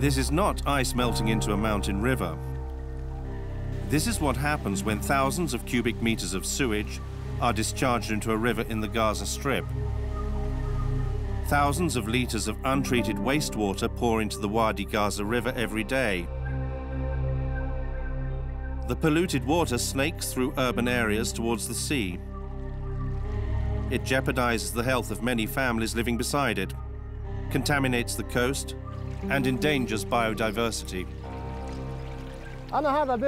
This is not ice melting into a mountain river. This is what happens when thousands of cubic meters of sewage are discharged into a river in the Gaza Strip. Thousands of liters of untreated wastewater pour into the Wadi Gaza River every day. The polluted water snakes through urban areas towards the sea. It jeopardizes the health of many families living beside it, contaminates the coast, and endangers biodiversity.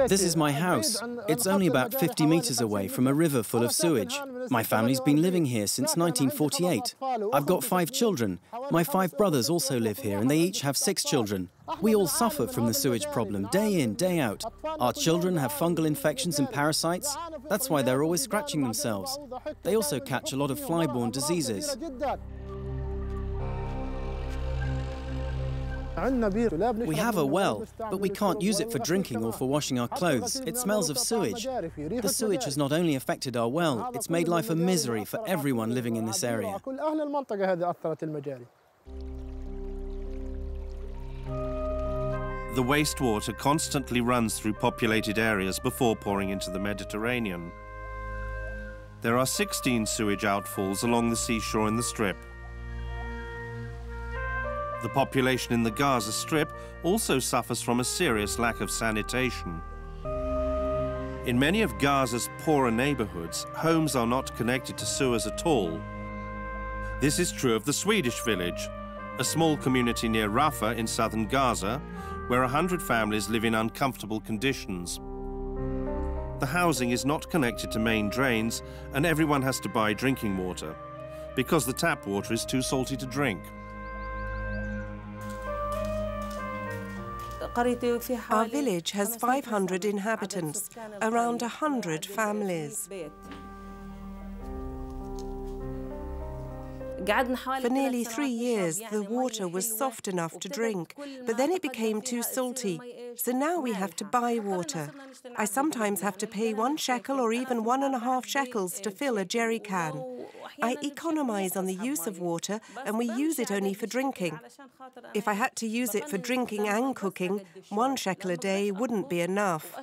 This is my house. It's only about 50 meters away from a river full of sewage. My family's been living here since 1948. I've got five children. My five brothers also live here, and they each have six children. We all suffer from the sewage problem, day in, day out. Our children have fungal infections and parasites. That's why they're always scratching themselves. They also catch a lot of fly-borne diseases. We have a well, but we can't use it for drinking or for washing our clothes. It smells of sewage. The sewage has not only affected our well, it's made life a misery for everyone living in this area. The wastewater constantly runs through populated areas before pouring into the Mediterranean. There are 16 sewage outfalls along the seashore in the Strip. The population in the Gaza Strip also suffers from a serious lack of sanitation. In many of Gaza's poorer neighborhoods, homes are not connected to sewers at all. This is true of the Swedish village, a small community near Rafah in southern Gaza, where 100 families live in uncomfortable conditions. The housing is not connected to main drains, and everyone has to buy drinking water, because the tap water is too salty to drink. Our village has 500 inhabitants, around 100 families. For nearly three years, the water was soft enough to drink, but then it became too salty. So now we have to buy water. I sometimes have to pay one shekel or even one and a half shekels to fill a jerry can. I economize on the use of water and we use it only for drinking. If I had to use it for drinking and cooking, one shekel a day wouldn't be enough.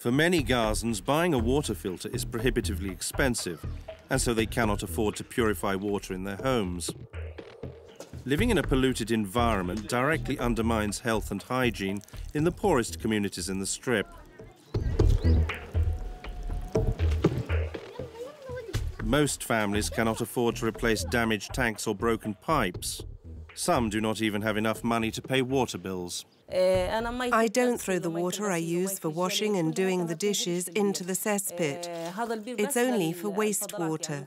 For many Gazans, buying a water filter is prohibitively expensive, and so they cannot afford to purify water in their homes. Living in a polluted environment directly undermines health and hygiene in the poorest communities in the Strip. Most families cannot afford to replace damaged tanks or broken pipes. Some do not even have enough money to pay water bills. I don't throw the water I use for washing and doing the dishes into the cesspit. It's only for wastewater.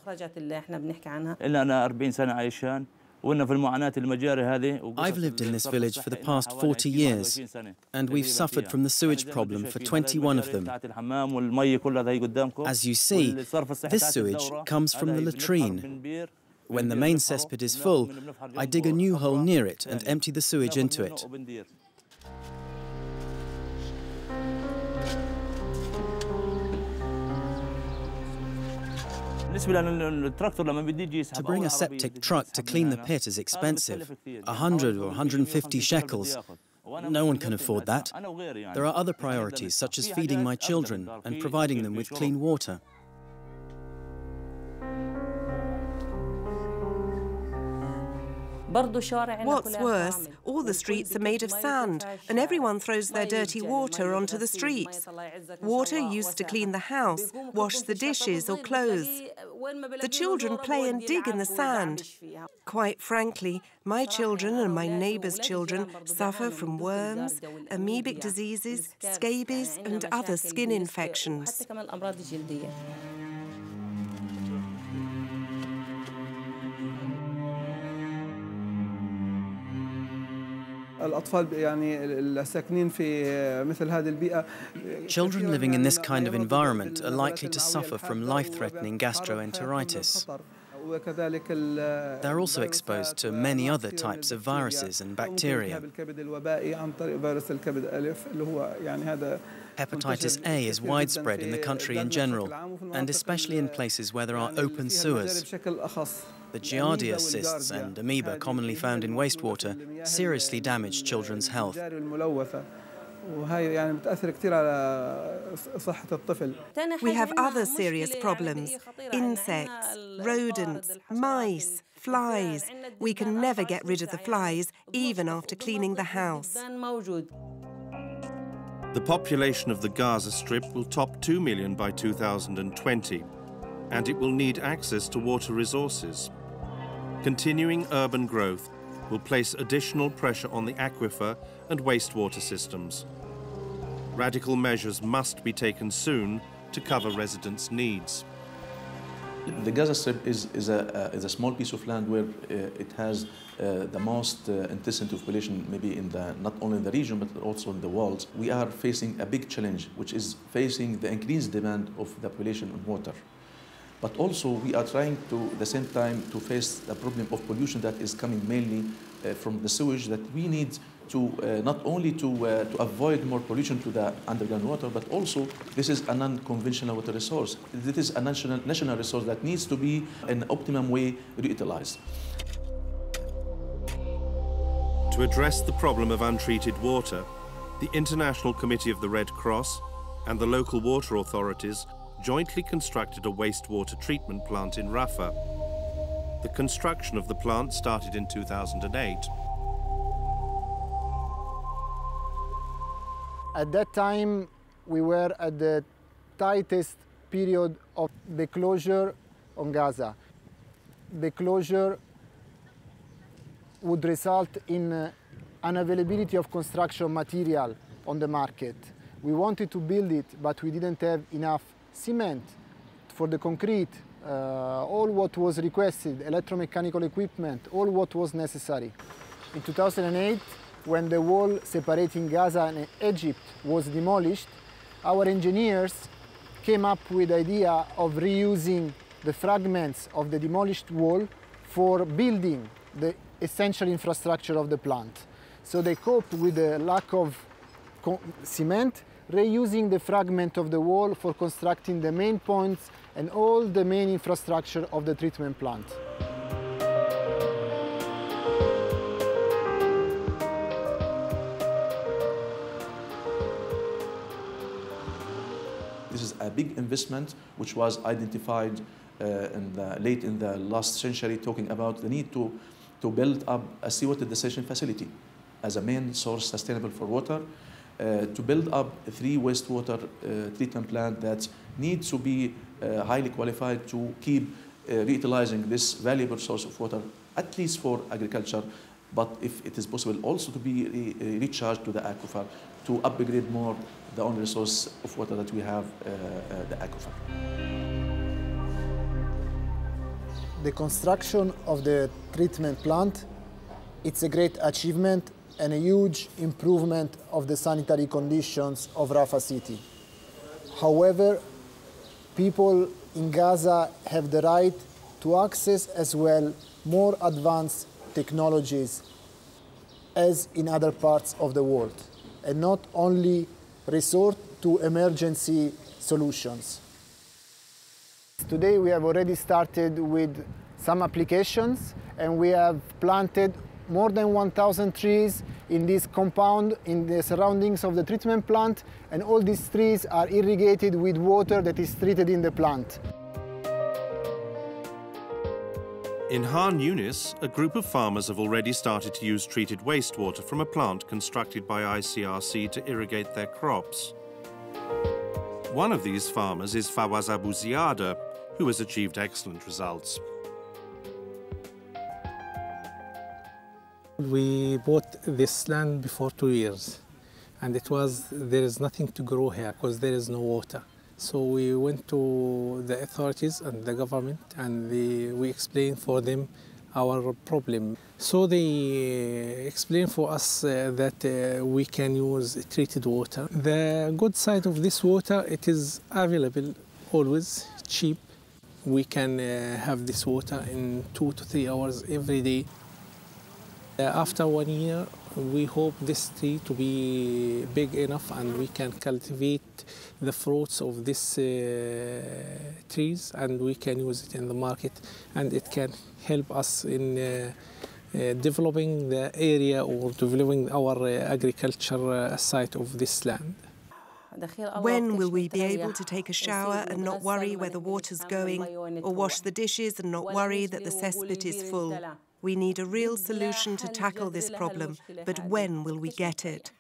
I've lived in this village for the past 40 years, and we've suffered from the sewage problem for 21 of them. As you see, this sewage comes from the latrine. When the main cesspit is full, I dig a new hole near it and empty the sewage into it. To bring a septic truck to clean the pit is expensive, 100 or 150 shekels. No one can afford that. There are other priorities, such as feeding my children and providing them with clean water. What's worse, all the streets are made of sand, and everyone throws their dirty water onto the streets. Water used to clean the house, wash the dishes or clothes. The children play and dig in the sand. Quite frankly, my children and my neighbours' children suffer from worms, amoebic diseases, scabies, and other skin infections. Children living in this kind of environment are likely to suffer from life-threatening gastroenteritis. They're also exposed to many other types of viruses and bacteria. Hepatitis A is widespread in the country in general, and especially in places where there are open sewers. The Giardia cysts and amoeba commonly found in wastewater seriously damage children's health. We have other serious problems insects, rodents, mice, flies. We can never get rid of the flies, even after cleaning the house. The population of the Gaza Strip will top 2 million by 2020, and it will need access to water resources. Continuing urban growth will place additional pressure on the aquifer and wastewater systems. Radical measures must be taken soon to cover residents' needs. The Gaza Strip is, is, a, uh, is a small piece of land where uh, it has uh, the most uh, intensive population maybe in the, not only in the region but also in the world. We are facing a big challenge which is facing the increased demand of the population on water. But also we are trying to, at the same time, to face the problem of pollution that is coming mainly uh, from the sewage that we need to uh, not only to, uh, to avoid more pollution to the underground water, but also this is a non-conventional water resource. This is a national, national resource that needs to be in an optimum way reutilized. To address the problem of untreated water, the International Committee of the Red Cross and the local water authorities jointly constructed a wastewater treatment plant in Rafah. The construction of the plant started in 2008. At that time, we were at the tightest period of the closure on Gaza. The closure would result in uh, unavailability of construction material on the market. We wanted to build it, but we didn't have enough cement for the concrete, uh, all what was requested, electromechanical equipment, all what was necessary. In 2008, when the wall separating Gaza and Egypt was demolished, our engineers came up with the idea of reusing the fragments of the demolished wall for building the essential infrastructure of the plant. So they coped with the lack of cement, reusing the fragment of the wall for constructing the main points and all the main infrastructure of the treatment plant. This is a big investment which was identified uh, in the, late in the last century, talking about the need to, to build up a seawater desalination facility as a main source sustainable for water, to build up three wastewater uh, treatment plants that need to be uh, highly qualified to keep uh, reutilizing this valuable source of water, at least for agriculture, but if it is possible also to be re recharged to the aquifer to upgrade more the only resource of water that we have, uh, uh, the aquifer. The construction of the treatment plant, it's a great achievement and a huge improvement of the sanitary conditions of Rafah city. However, people in Gaza have the right to access as well more advanced technologies as in other parts of the world and not only resort to emergency solutions. Today we have already started with some applications and we have planted more than 1,000 trees in this compound in the surroundings of the treatment plant and all these trees are irrigated with water that is treated in the plant. In Khan Yunis, a group of farmers have already started to use treated wastewater from a plant constructed by ICRC to irrigate their crops. One of these farmers is Fawaz Abu Ziada, who has achieved excellent results. We bought this land before two years, and it was there is nothing to grow here because there is no water. So we went to the authorities and the government and we explained for them our problem. So they explained for us uh, that uh, we can use treated water. The good side of this water, it is available always, cheap. We can uh, have this water in two to three hours every day. Uh, after one year, we hope this tree to be big enough and we can cultivate the fruits of these uh, trees and we can use it in the market and it can help us in uh, uh, developing the area or developing our uh, agriculture uh, site of this land. When will we be able to take a shower and not worry where the water's going, or wash the dishes and not worry that the cesspit is full? We need a real solution to tackle this problem, but when will we get it?